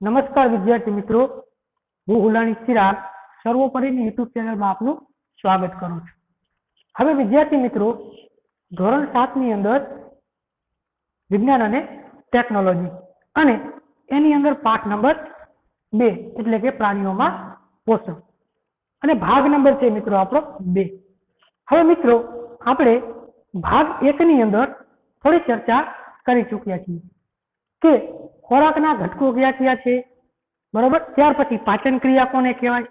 નમસ્કાર વિદ્યાર્થી મિત્રો. હું હુલાણી ચિરાગ. સર્વોપરીની યુટ્યુબ ચેનલમાં આપનું સ્વાગત કરું છું. હવે વિદ્યાર્થી મિત્રો, ધોરણ સાતની અંદર વિજ્ઞાન અને ટેકનોલોજી અને એની અંદર પાઠ નંબર બે એટલે કે પ્રાણીઓમાં પોષણ. અને ભાગ નંબર છે મિત્રો આપણો બે. હવે મિત્રો, આપણે ભાગ એકની અંદર થોડી ચર્ચા કરી ચૂક્યા છીએ કે ખોરાકના ઘટકો કયા કયા છે? બરોબર? ત્યાર પછી પાચન ક્રિયા કોને કહેવાય?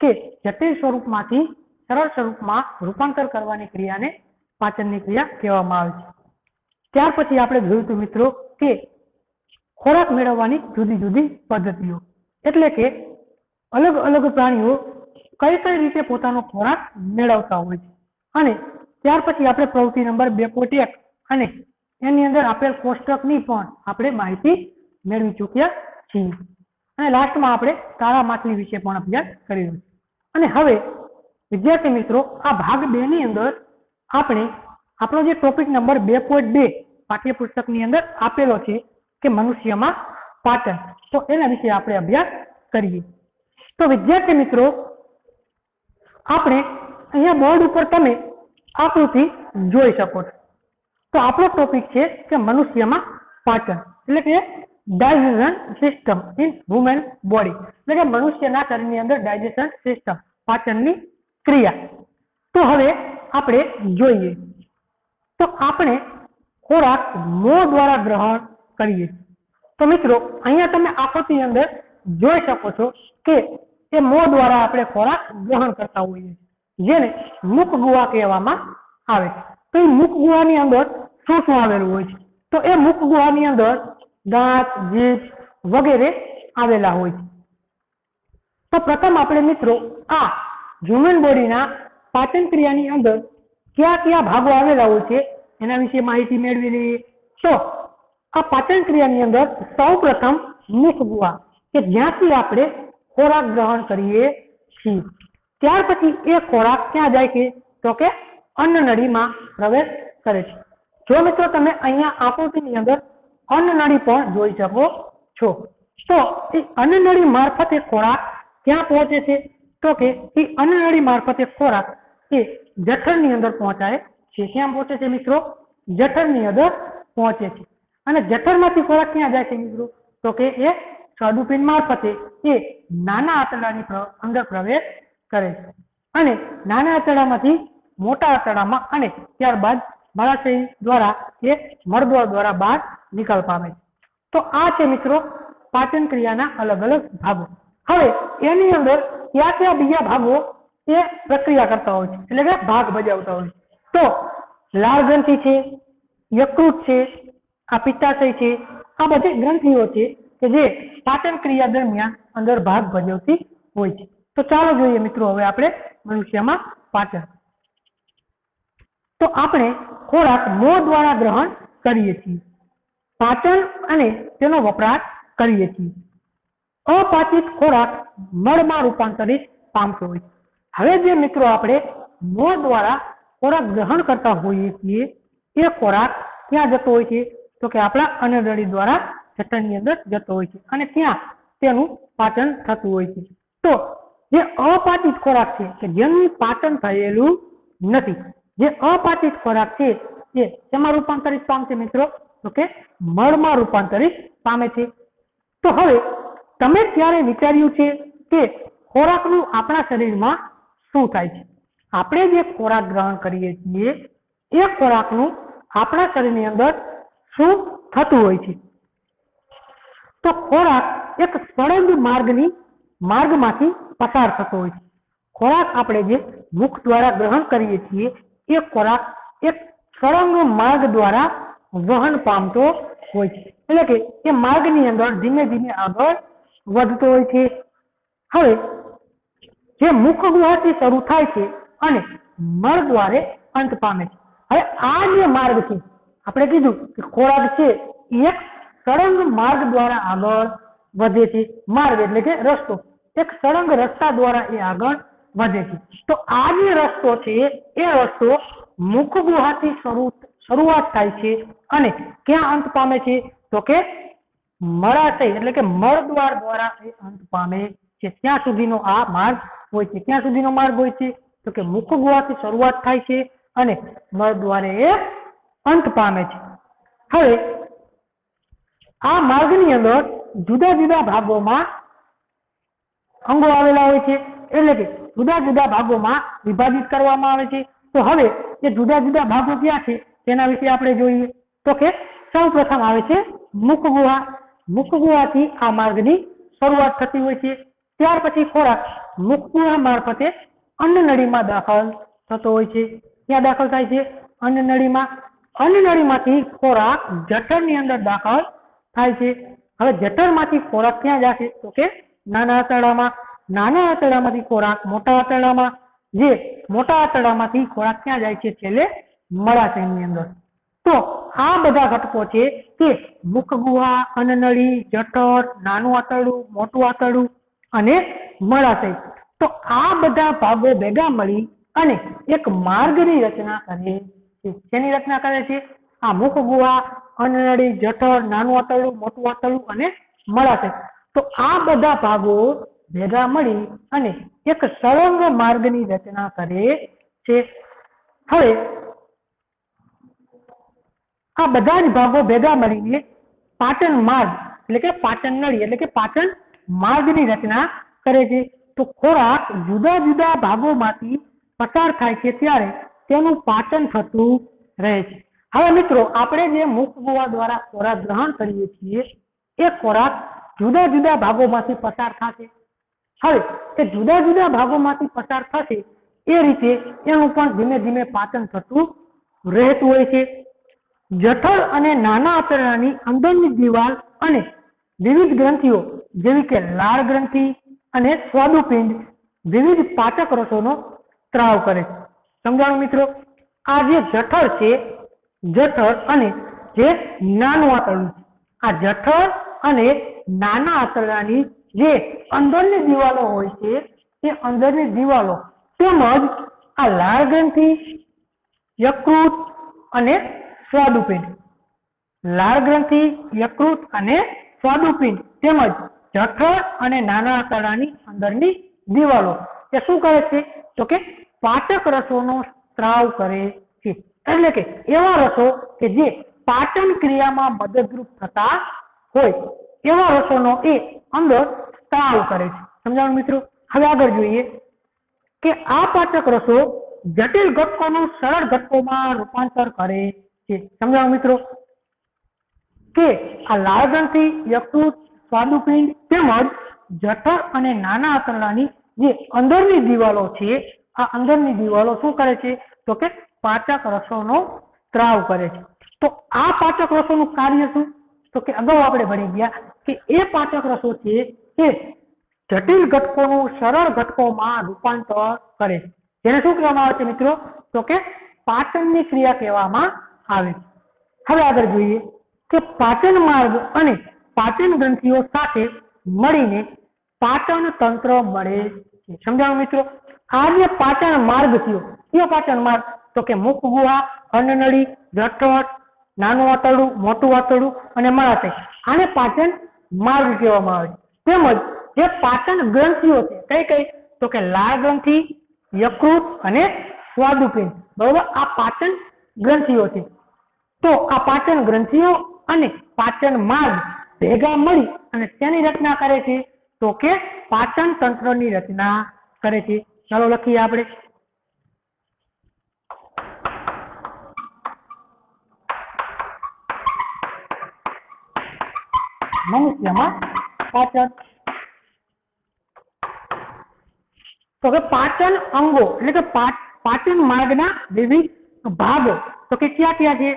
કે જટિલ સ્વરૂપમાંથી સરળ સ્વરૂપમાં રૂપાંતર કરવાની ક્રિયાને પાચનની ક્રિયા કહેવામાં આવે છે. ત્યાર પછી આપણે જોયું હતું મિત્રો કે ખોરાક મેળવવાની જુદી જુદી પદ્ધતિઓ. એટલે કે અલગ અલગ પ્રાણીઓ કઈ કઈ રીતે પોતાનો ખોરાક મેળવતા હોય છે. અને ત્યાર પછી આપણે પ્રવૃત્તિ નંબર બે એક અને એની અંદર આપેલ કોષ્ટકની પણ આપણે માહિતી મેળવી ચૂક્યા છીએ. અને લાસ્ટમાં આપણે કાળા માછલી વિશે પણ અભ્યાસ કર્યો. અને હવે, વિદ્યાર્થી મિત્રો, આ ભાગ બે ની અંદર આપણે આપણો જે ટોપિક નંબર બે પોઈન્ટ બે પાઠ્યપુસ્તકની અંદર આપેલો છે કે મનુષ્યમાં પાચન. તો એના વિશે આપણે અભ્યાસ કરીએ. તો વિદ્યાર્થી મિત્રો, આપણે અહીંયા બોર્ડ ઉપર તમે આકૃતિ જોઈ શકો છો. તો આપણો ટોપિક છે કે મનુષ્યમાં પાચન. એટલે કે digestion system in women body એટલે કે મનુષ્યના શરીરની અંદર ડાયજેશન સિસ્ટમ પાચનની ક્રિયા. તો હવે આપણે જોઈએ. તો આપણે ખોરાક મોં દ્વારા ગ્રહણ કરીએ. તો મિત્રો, અહીંયા તમે આકૃતિ અંદર જોઈ શકો છો કે એ મોં દ્વારા આપણે ખોરાક ગ્રહણ કરતા હોઈએ જેને મુખ ગુહા કહેવામાં આવે તો એ મુખ ગુહાની અંદર શું શું આવેલું હોય છે? તો એ મુખ ગુહાની અંદર દાંત જીભ વગેરે આવેલા હોય છે. તો પ્રથમ આપણે મિત્રો આ હ્યુમન બોડીના પાચન ક્રિયાની અંદર કયા કયા ભાગો આવેલા હોય છે એના વિશે માહિતી મેળવી લઈએ તો આ પાચન ક્રિયાની અંદર સૌ પ્રથમ મુખ ગુહા, કે જ્યાંથી આપણે ખોરાક ગ્રહણ કરીએ છીએ. ત્યાર પછી એ ખોરાક ક્યાં જાય છે? તો કે અન્નનળીમાં પ્રવેશ કરે છે. જો મિત્રો તમે અહીંયા આકૃતિની અંદર અન્નનળી પણ જોઈ શકો છો. તો એ અન્નનળી મારફતે ખોરાક ક્યાં પહોંચે છે? તો કે એ અન્નનળી મારફતે ખોરાક એ જઠરની અંદર પહોંચાય છે. ક્યાં પહોંચે છે મિત્રો? જઠરની અંદર પહોંચે છે. અને જઠરમાંથી ખોરાક ક્યાં જાય છે મિત્રો? તો કે એ સ્વાદુપિન મારફતે એ નાના આંતરડાની અંદર પ્રવેશ કરે છે. અને નાના આંતરડામાંથી મોટા આંતરડામાં અને ત્યારબાદ મળાશય દ્વારા એ મળદ્વાર દ્વારા બહાર નિકાલ પામે છે. તો આ છે મિત્રો પાચન ક્રિયાના અલગ અલગ ભાગો. હવે એની અંદર કયા કયા બીજા ભાગો એ પ્રક્રિયા કરતા હોય છે? એટલે કે ભાગ ભજવતા હોય છે. તો લાળ ગ્રંથિ છે, યકૃત છે, આ પિત્તાશય છે, આ બધી ગ્રંથિઓ છે કે જે પાચન ક્રિયા દરમિયાન અંદર ભાગ ભજવતી હોય છે. તો ચાલો જોઈએ મિત્રો હવે આપણે મનુષ્યમાં પાચન. તો આપણે ખોરાક મોં દ્વારા ગ્રહણ કરીએ છીએ. પાચન અને તેનો વપરાશ કરીએ છીએ. અપાચિત ખોરાક મળમાં રૂપાંતરિત પામતો હોય. હવે જે મિત્રો આપણે મોં દ્વારા ખોરાક ગ્રહણ કરતા હોઈએ છીએ, એ ખોરાક ક્યાં જતો હોય છે? તો કે આપણા અન્નનળી દ્વારા જઠરની અંદર જતો હોય છે અને ત્યાં તેનું પાચન થતું હોય છે. તો જે અપાચિત ખોરાક છે કે જેનું પાચન થયેલું નથી જે અપાચિત ખોરાક છે તે શેમાં રૂપાંતરિત પામશે મિત્રો. તો કે મળમાં રૂપાંતરિત પામે છે. તો હવે, તમે ત્યારે વિચાર્યું છે કે ખોરાકનું આપણા શરીરમાં શું થાય છે? આપણે જે ખોરાક ગ્રહણ કરીએ છીએ, એ ખોરાકનું આપણા શરીરની અંદર શું થતું હોય છે? તો ખોરાક એક સળંગ માર્ગની માર્ગમાંથી પસાર થતો હોય છે. ખોરાક આપણે જે મુખ દ્વારા ગ્રહણ કરીએ છીએ એ ખોરાક, એક સળંગ માર્ગ દ્વારા વહન પામતો હોય છે. એટલે કે એ માર્ગની અંદર ધીમે ધીમે આગળ વધતો હોય છે. હવે, જે મુખ ગુહાથી શરૂ થાય છે અને મળ દ્વારે અંત પામે છે. હવે આ જે માર્ગ છે, આપણે કીધું કે ખોરાક છે એક સળંગ માર્ગ દ્વારા આગળ વધે છે. માર્ગ એટલે કે રસ્તો. એક સળંગ રસ્તા દ્વારા એ આગળ વધે છે. તો આ જે રસ્તો છે એ રસ્તો મુખ ગુહાથી શરૂ શરૂઆત થાય છે અને ક્યાં અંત પામે છે? તો કે મળાશય, એટલે કે મળદ્વાર દ્વારા એ અંત પામે છે. ત્યાં સુધીનો આ માર્ગ હોય છે. ક્યાં સુધીનો માર્ગ હોય છે. તો કે મુખ ગુહાથી શરૂઆત થાય છે અને મળદ્વારે એ અંત પામે છે. હવે આ માર્ગની અંદર જુદા જુદા ભાગોમાં અંગો આવેલા હોય છે. એટલે કે જુદા જુદા ભાગોમાં વિભાજિત કરવામાં આવે છે. તો હવે એ જુદા જુદા ભાગો ક્યાં છે? તેના વિશે આપણે જોઈએ. તો કે સૌ પ્રથમ આવે છે મુખ ગુહા આ માર્ગની શરૂઆત થતી હોય છે. ત્યાર પછી ખોરાક મુખ ગુહા મારફતે અન્નનળીમાં દાખલ થતો હોય છે. ક્યાં દાખલ થાય છે? અન્નનળીમાં અન્નનળીમાંથી ખોરાક જઠરની અંદર દાખલ થાય છે. હવે જઠરમાંથી ખોરાક ક્યાં જશે? તો કે નાના આંતરડામાં. નાના આંતરડામાંથી ખોરાક, મોટા આંતરડામાં જે મોટા આંતરડામાંથી ખોરાક ક્યાં જાય છે છેલ્લે મળાશયની અંદર. તો આ બધા ઘટકો છે કે મુખ ગુહા અન્નનળી જઠર, નાનું આંતરડું, મોટું આંતરડું અને મળાશય. તો આ બધા ભાગો ભેગા મળી અને એક માર્ગની રચના કરે છે. શેની રચના કરે છે? આ મુખ ગુહા અન્નનળી જઠર, નાનું આંતરડું, મોટું આંતરડું અને મળાશય. તો આ બધા ભાગો ભેગા મળી અને એક સળંગ માર્ગની રચના કરે છે. હવે આ બધા જ ભાગો ભેગા મળીને પાચન માર્ગ, એટલે કે પાચન નળી, એટલે કે પાચન માર્ગની રચના કરે છે. તો ખોરાક જુદા જુદા ભાગોમાંથી પસાર થાય છે ત્યારે તેનું પાચન થતું રહે છે. હવે મિત્રો, આપણે જે મુખ ગુહા દ્વારા ખોરાક ગ્રહણ કરીએ છીએ, એ ખોરાક જુદા જુદા ભાગોમાંથી પસાર થશે. હવે તે જુદા જુદા ભાગોમાંથી પસાર થશે, એ રીતે એનું પણ ધીમે ધીમે પાચન થતું રહેતું હોય છે. જઠર અને નાના આંતરડાની અંદરની દિવાલ અને વિવિધ ગ્રંથિઓ, જેવી કે લાળ ગ્રંથિ અને સ્વાદુપિંડ, વિવિધ પાચક રસોનો સ્ત્રાવ કરે છે. સમજાણું મિત્રો? આ જે જઠર છે, જઠર અને જે નાનું આંતરડું આ જઠર અને નાના આંતરડાની જે અંદરની દિવાલો હોય છે તે અંદરની દિવાલો તેમજ આ લાળ ગ્રંથિ યકૃત અને સ્વાદુપિંડ. લાળ ગ્રંથિ યકૃત અને સ્વાદુપિંડ તેમજ જઠર અને નાના આંતરડાની અંદરની દિવાલો. તે શું કરે છે? તો કે પાચક રસોનો સ્ત્રાવ કરે છે. એટલે કે એવા રસો કે જે પાચન ક્રિયામાં મદદરૂપ થતા હોય એવા રસોનો એ અંદર સ્ત્રાવ કરે છે. સમજાણું મિત્રો? હવે આગળ જોઈએ કે આ પાચક રસો જટિલ ઘટકોનું સરળ ઘટકોમાં રૂપાંતર કરે છે. સમજાવો મિત્રો? કે આ લાળ ગ્રંથિ યકૃત, સ્વાદુપિંડ તેમજ જઠર અને નાના આંતરડાની જે અંદરની દિવાલો છે, આ અંદરની દિવાલો શું કરે છે? તો કે પાચક રસોનો સ્ત્રાવ કરે છે. તો આ પાચક રસોનું કાર્ય શું? તો કે અગાઉ આપણે ભણી ગયા કે એ પાચક રસો છે કે જટિલ ઘટકોનું સરળ ઘટકોમાં રૂપાંતર કરે જેને શું કહેવામાં આવે છે મિત્રો? તો કે પાચનની ક્રિયા કહેવામાં આવે હવે આગળ જોઈએ કે પાચન માર્ગ અને પાચન ગ્રંથિઓ સાથે મળીને પાચન તંત્ર મળે છે. સમજાવો મિત્રો? આ જે પાચન માર્ગ થયો, કયો પાચન માર્ગ? તો કે મુખ ગુહા અન્નનળી જઠર નાનું આંતરડું મોટું આંતરડું અને મળાશય આને પાચન માર્ગ કહેવામાં આવે છે. તેમજ જે પાચન ગ્રંથિઓ છે, કઈ કઈ? તો કે લાળ ગ્રંથિ, યકૃત અને સ્વાદુપિંડ. બરોબર? આ પાચન ગ્રંથિઓ છે. તો આ પાચન ગ્રંથિઓ અને પાચન માર્ગ ભેગા મળી અને તેની રચના કરે છે? તો કે પાચન તંત્રની રચના કરે છે. ચાલો લખીએ આપણે. મનુષ્યમાં પાચન તો કે પાચન અંગો, એટલે કે પાચન માર્ગના વિવિધ ભાગો. તો કે ક્યાં ક્યાં છે?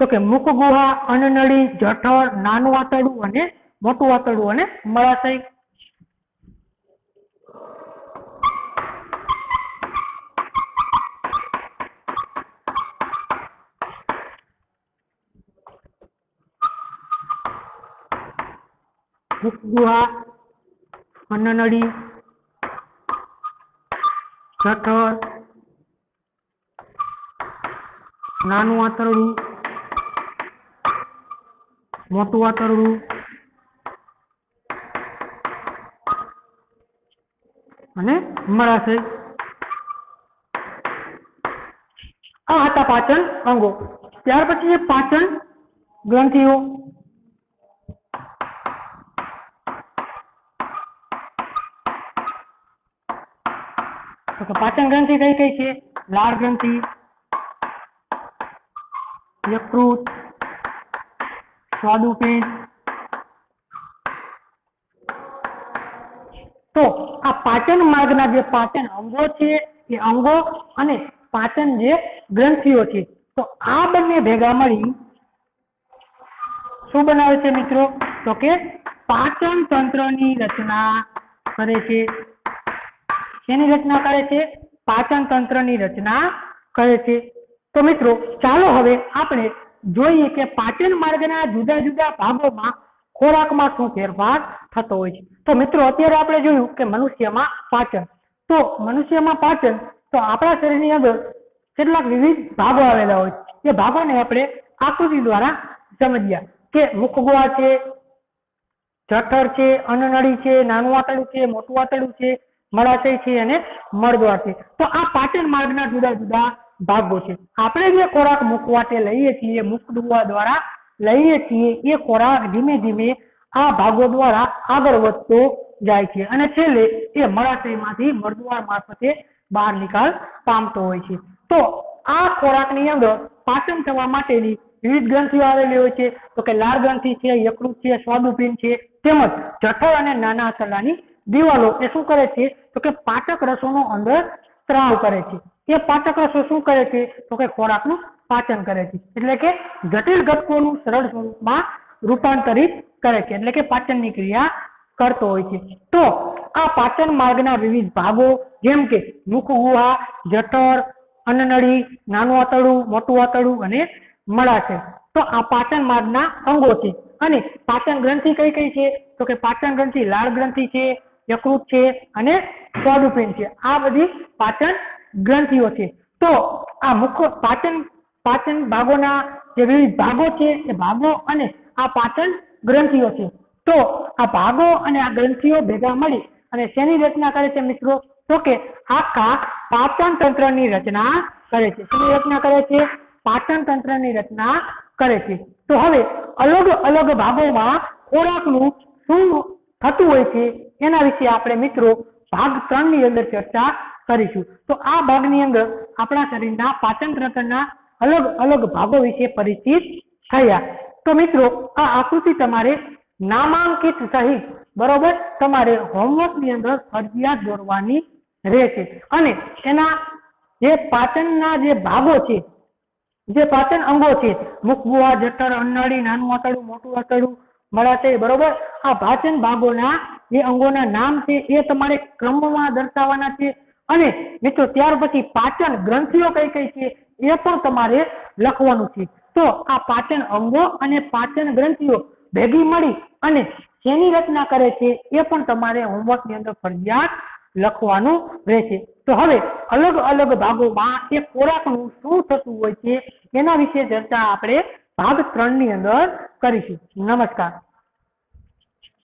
તો કે મુખ ગુહા અન્નનળી, જઠર, નાનું આંતરડું અને મોટું આંતરડું અને મળાશય ગુહા અન્નનળી જઠર, નાનું આંતરડું, મોટું આંતરડું, અને મળાશય આ હતા પાચન અંગો. ત્યાર પછી પાચન ગ્રંથિઓ. તો પાચન ગ્રંથિ કઈ કઈ છે? લાળ ગ્રંથિ, યકૃત સ્વાદુપિંડ તો આ પાચન માર્ગના જે પાચન અંગો છે એ અંગો અને પાચન જે ગ્રંથિઓ છે, તો આ બંને ભેગા મળી શું બનાવે છે મિત્રો? તો કે પાચન તંત્રની રચના કરે છે. શેની રચના કરે છે? પાચન તંત્રની રચના કરે છે. તો મિત્રો, ચાલો હવે આપણે જોઈએ કે પાચન માર્ગના જુદા જુદા ભાગોમાં ખોરાકમાં શું ફેરફાર થતો હોય છે. તો મિત્રો, અત્યારે આપણે જોયું કે મનુષ્યમાં પાચન. તો મનુષ્યમાં પાચન, તો આપણા શરીરની અંદર કેટલાક વિવિધ ભાગો આવેલા હોય છે. એ ભાગોને આપણે આકૃતિ દ્વારા સમજ્યા કે મુખગુહા છે, જઠર છે, અન્નનળી છે, નાનું આંતરડું છે, મોટું આંતરડું છે મળાશય છે અને મળદ્વાર છે તો આ પાચન માર્ગના જુદા જુદા ભાગો છે. આપણે જે ખોરાક મુખવાટે લઈએ છીએ મુખડુઆ દ્વારા લઈએ છીએ, એ ખોરાક ધીમે ધીમે આ ભાગો દ્વારા આગળ વધતો જાય છે. અને છેલ્લે એ મળાશયમાંથી મળદ્વાર મારફતે બહાર નિકાલ પામતો હોય છે. તો આ ખોરાકની અંદર પાચન થવા માટેની વિવિધ ગ્રંથિઓ આવેલી હોય છે. તો કે લાળ ગ્રંથિ છે, યકૃત છે, સ્વાદુપિંડ છે, તેમજ જઠર અને નાના આંતરડાની દિવાલો એ શું કરે છે? તો કે પાચક રસોનો અંદર સ્ત્રાવ કરે છે. એ પાચક રસો શું કરે છે? તો કે ખોરાકનું પાચન કરે છે. એટલે કે જટિલ ઘટકોનું સરળ સ્વરૂપમાં રૂપાંતરિત કરે છે. એટલે કે પાચનની ક્રિયા કરતો હોય છે. તો આ પાચન માર્ગના વિવિધ ભાગો જેમ કે મુખ ગુહા જઠર અન્નનળી નાનું આતળું મોટું આતળું અને મળા છે. તો આ પાચન માર્ગના અંગો છે. અને પાચન ગ્રંથિ કઈ કઈ છે? તો કે પાચન ગ્રંથિ લાળ ગ્રંથિ છે. યકૃત છે અને સ્વાદુપિંડ છે આ બધી પાચન ગ્રંથિઓ છે તો આ મુખ્ય પાચન પાચન ભાગોના જે વિવિધ ભાગો છે એ ભાગો અને આ પાચન ગ્રંથિઓ છે તો આ ભાગો અને આ ગ્રંથિઓ ભેગા મળી અને શેની રચના કરે છે મિત્રો? તો કે આખા પાચન તંત્રની રચના કરે છે. શેની રચના કરે છે? પાચન તંત્રની રચના કરે છે. તો હવે અલગ અલગ ભાગોમાં ખોરાકનું શું થતું હોય છે. એના વિશે આપણે મિત્રો ભાગ ત્રણની અંદર ચર્ચા કરીશું. તો આ ભાગની અંદર આપણા શરીરના પાચન તંત્રના અલગ અલગ ભાગો વિશે પરિચિત થયા. તો મિત્રો, આ આકૃતિ તમારે નામાંકિત સહિત, બરોબર, તમારે હોમવર્કની અંદર ફરજિયાત દોરવાની રહેશે. અને એના જે પાચનના જે ભાગો છે, જે પાચન અંગો છે મુખગુહા જઠર, અન્નાળી નાનું આતળું મોટું આંતરડું મળાશય બરોબર? આ પાચન ભાગોના જે અંગોના નામ છે, એ તમારે ક્રમમાં દર્શાવવાના છે. અને મિત્રો, ત્યાર પછી પાચન ગ્રંથિઓ કઈ કઈ છે, એ પણ તમારે લખવાનું છે. તો આ પાચન અંગો અને પાચન ગ્રંથિઓ ભેગી મળી અને શેની રચના કરે છે, એ પણ તમારે હોમવર્કની અંદર ફરજિયાત લખવાનું રહેશે. તો હવે અલગ અલગ ભાગોમાં એ ખોરાકનું શું થતું હોય છે, એના વિશે ચર્ચા આપણે ભાગ ત્રણની અંદર કરીશું. નમસ્કાર.